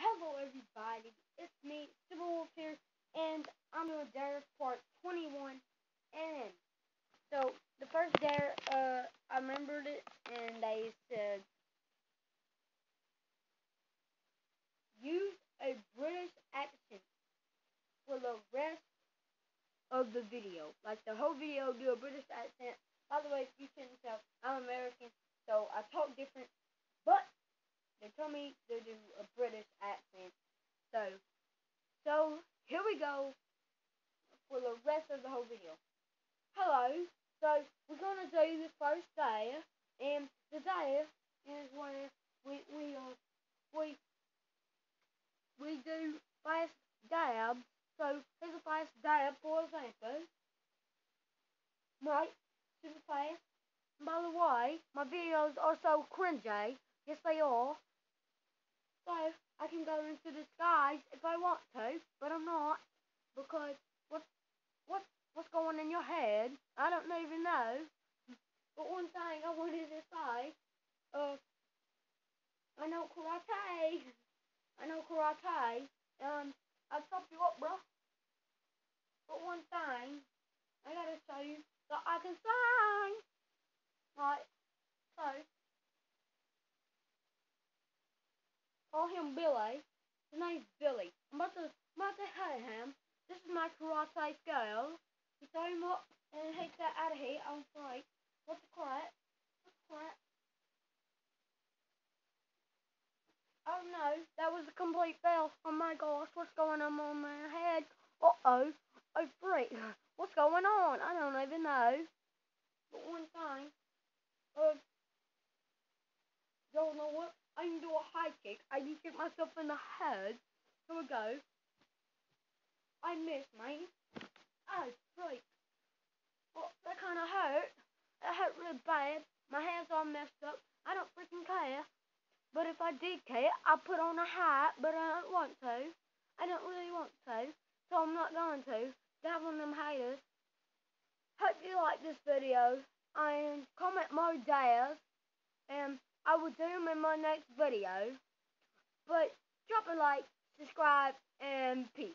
Hello everybody, it's me, Super Wolf here, and I'm doing Dare Part 21, and so the first Dare, uh, I remembered it, and they said, use a British accent for the rest of the video, like the whole video, do a British accent. By the way, if you couldn't tell, I'm American, so I talk different, but they told me to do a British accent. So, so here we go for the rest of the whole video. Hello. So we're gonna do the first day, and the day is where we we uh, we we do fast dab. So here's a fast dab for example. Right, super fast. By the way, my videos are so cringy. Yes, they are. So, I can go into disguise if I want to, but I'm not. Because, what's, what's, what's going in your head? I don't even know. But one thing I wanted to say, uh, I know karate. I know karate. Um, I'll stop you up, bro. But one thing, I gotta show you that I can sing. Right, so, call him Billy. His name's Billy. I'm about to, I'm about to hit him. This is my karate skill. You throw him up and hit that out of here on straight. What's the crap? What's the crap? Oh no, that was a complete fail. Oh my gosh, what's going on on my head? Uh oh. Oh freak. What's going on? I don't even know. But one time, uh, y'all know what? I can do a high kick. I can kick myself in the head. Here we go. I missed, man. Oh, freak. Well, that kind of hurt. That hurt really bad. My hands all messed up. I don't freaking care. But if I did care, I'd put on a hat, but I don't want to. I don't really want to, so I'm not going to. Dab on them haters. Hope you like this video, and comment more dares, and I will do them in my next video. But drop a like, subscribe, and peace.